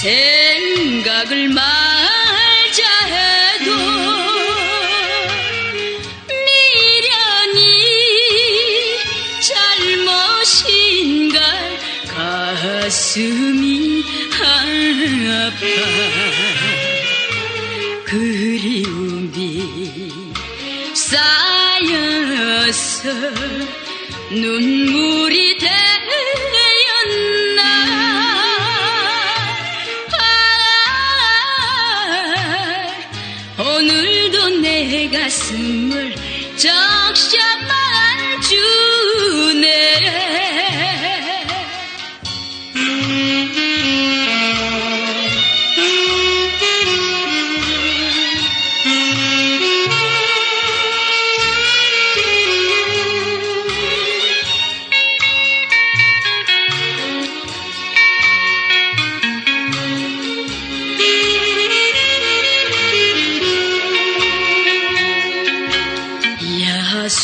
생각을 말자 해도 미련이 잘못인가 가슴이 아파. 그리움이 쌓여서 눈물이 가슴을 적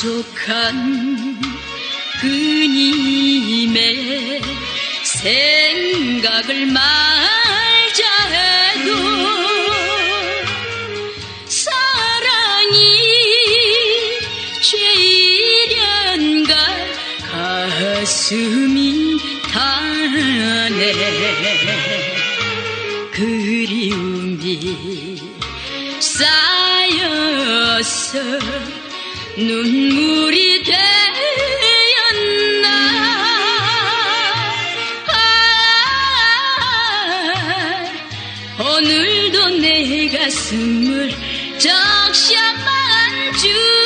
야속한 그님의 생각을 말자 해도 사랑이 죄이련가 가슴이 타네. 그리움이 쌓여서 눈물이 되었나? 아, 오늘도 내 가슴을 적셔만 주